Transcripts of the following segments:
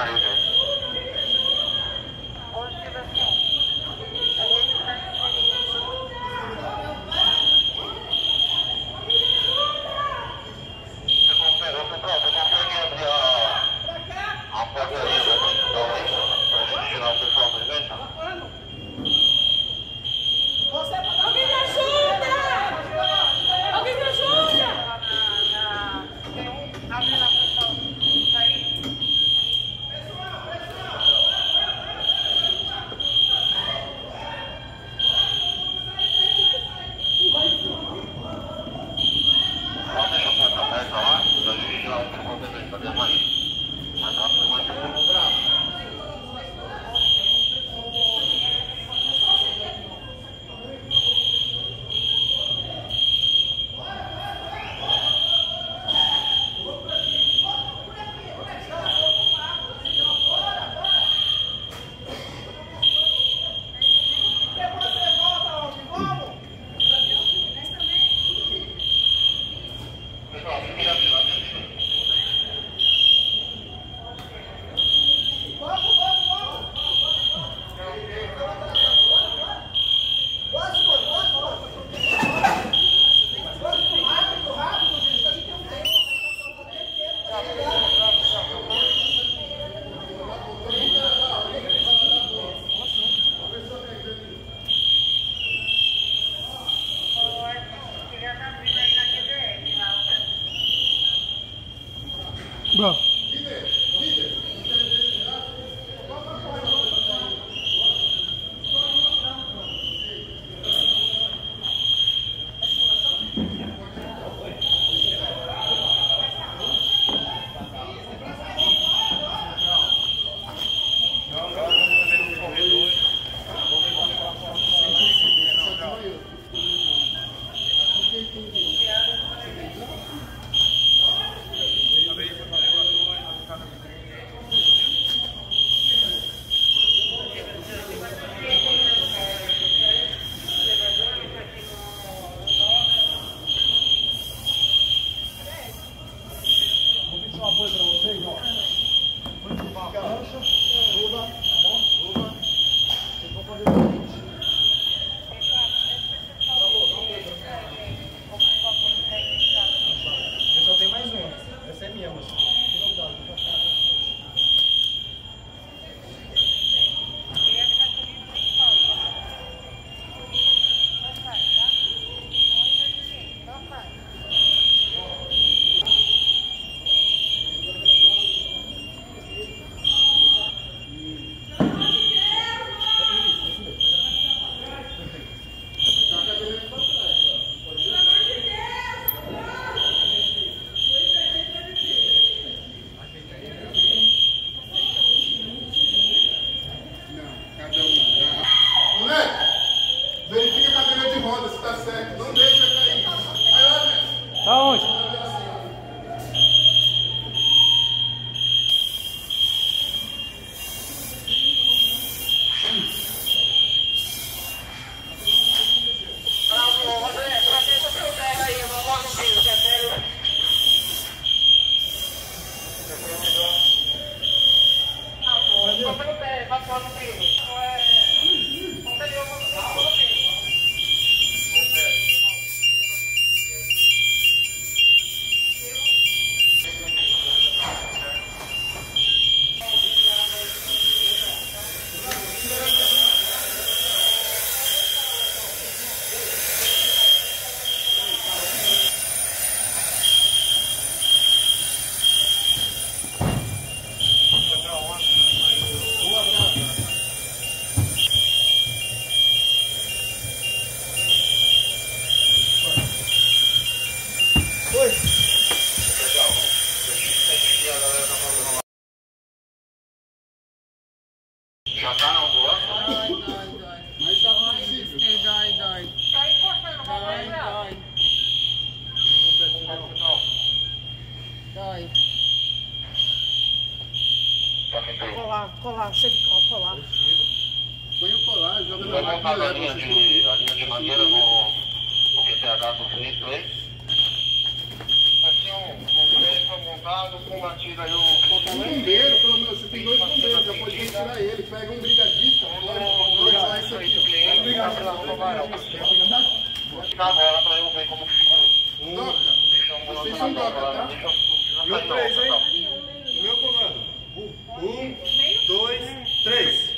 time. Já tá na ambulância? Dói, dói, dói. Mas tá Dói, dói, dói. Dói, dói. Dói. Colar, colar, cervical, colar. Põe o colar, joga Vai na a máquina linha e leva. de, a linha de mangueira no, no QTH do Felipe aí. Assim, um, um trecho montado com batida aí o... Um bombeiro, pelo menos, você tem dois bombeiros, já pode tirar ele. Pega um brigadista, dois lá, isso aqui, ó. Um brigadista. Vou tirar a bola pra eu ver como ficou. Toca. Deixa um Vocês tá? Deixa eu... Meu três, hein? Meu comando. Um, dois, três.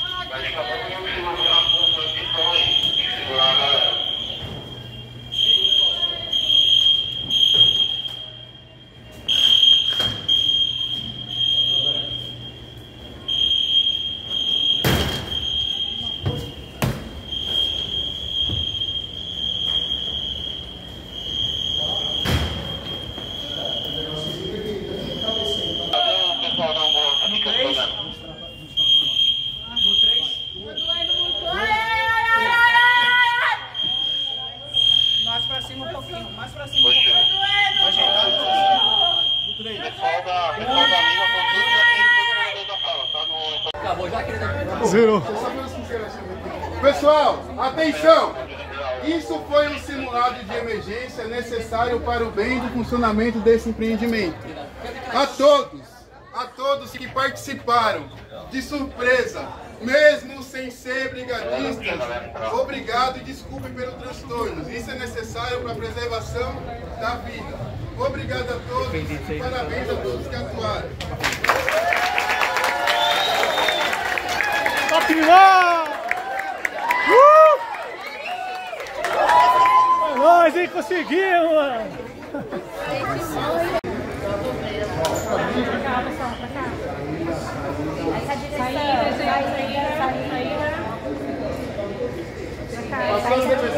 Mas daqui a pouco eu seguro a função aqui, então aí. Segurar a galera. Cadê o pessoal da ambulância aqui que eu tô vendo? No 3? Mais pra cima um pouquinho, mais pra cima um Poxa, pouquinho. Ajeitado no 3. pessoal da, pessoal da Lima, com tudo aqui, todo mundo da sala, tá Pessoal, atenção! Isso foi um simulado de emergência necessário para o bem do funcionamento desse empreendimento. A todos, a todos que participaram, de surpresa, mesmo sem ser brigadistas, obrigado e desculpe pelo transtorno. Isso é necessário para a preservação da vida. Obrigado a todos parabéns a todos que atuaram. Capilão! Uh! É nóis, hein? Conseguimos, mano! Tá? Saída, saída, saída. É, saída.